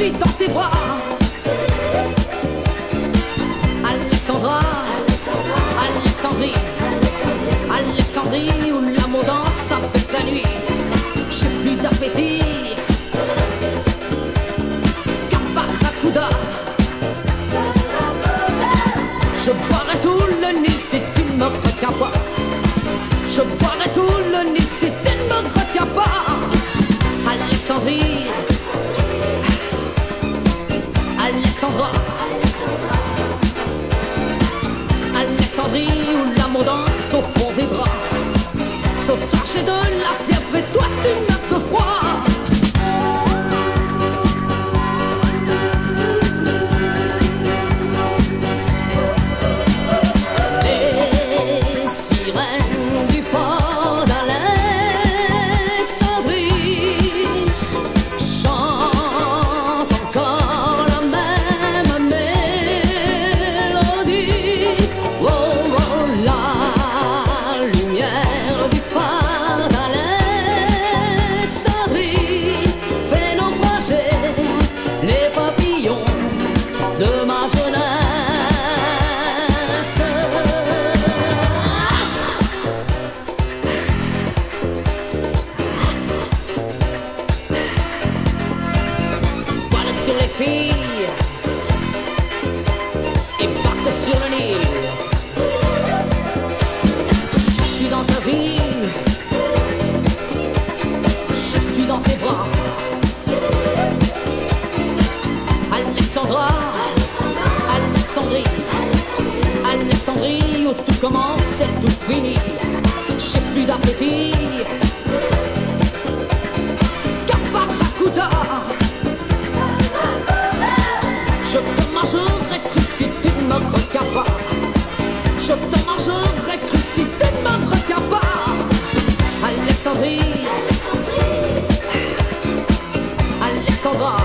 suis dans tes bras. Alexandra, Alexandrie, Alexandrie où l'amour danse avec la nuit. J'ai plus d'appétit. Caparacuda. Je boirai tout le Nil si tu ne me retiens pas. Je boirai tout le Nil si tu ne me retiens pas. Alexandrie. Alexandrie où l'amour danse au fond des draps. Ce soir de la fièvre et partent sur le Nil. Je suis dans ta vie, je suis dans tes bras. Alexandra, Alexandrie, Alexandrie où tout commence et tout finit. J'ai plus d'appétit. mangerais cru si tu ne me retiens pas. Je te mangerai cru si tu ne me retiens pas. Alexandrie, Alexandra,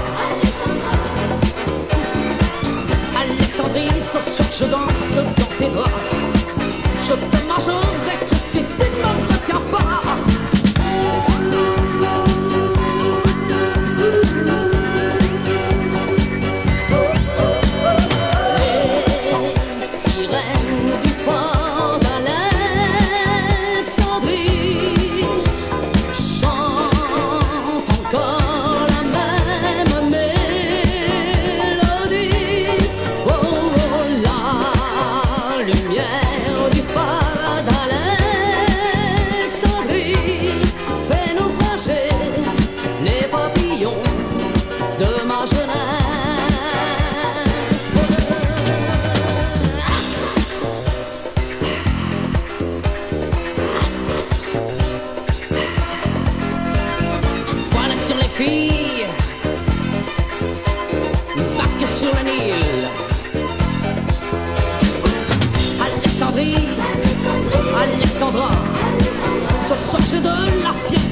Alexandrie, ce soir je danse. se chercher de la fierté.